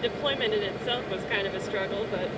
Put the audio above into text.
the deployment in itself was kind of a struggle, but